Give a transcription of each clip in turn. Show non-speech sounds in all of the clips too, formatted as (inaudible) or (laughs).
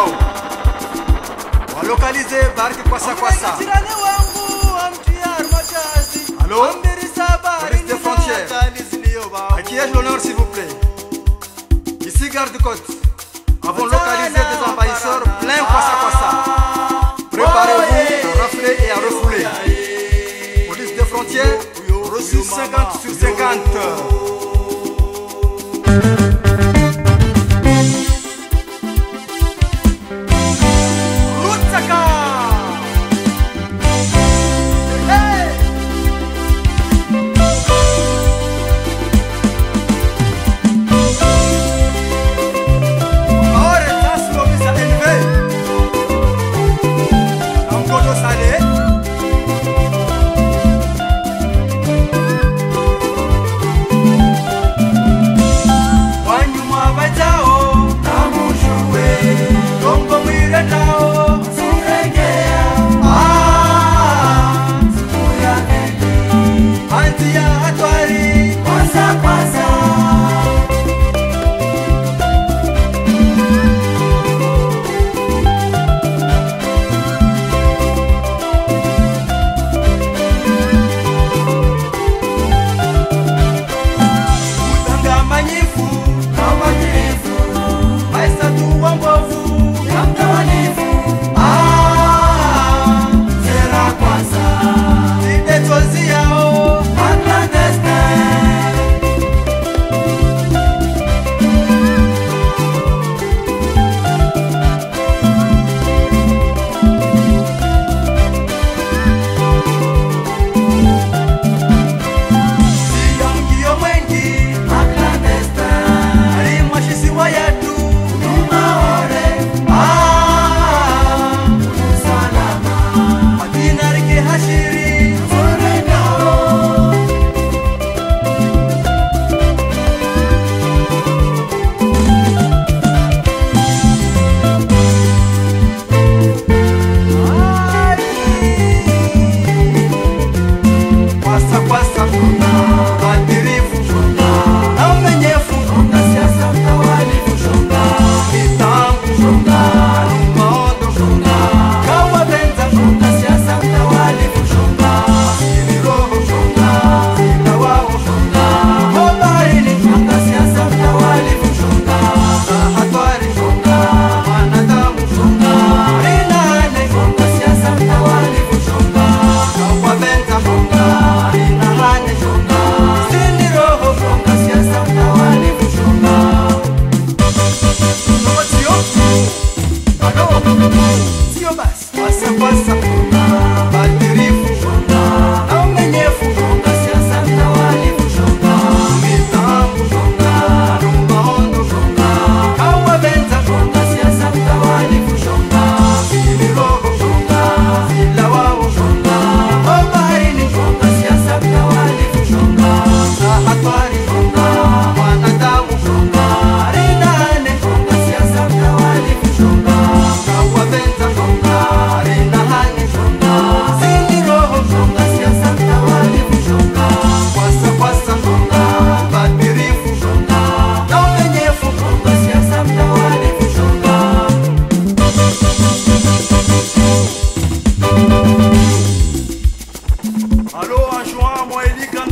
yao walokalize vari kikwasa-kwasa Allô Police des frontières. À qui est l'honneur, s'il vous plaît Ici, garde-côte. Avant. Yeah. the voice of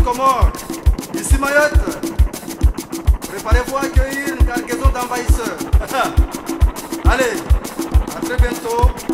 comme Comore. Ici Mayotte, préparez-vous à accueillir une cargaison d'envahisseurs. (laughs) Allez, à très bientôt.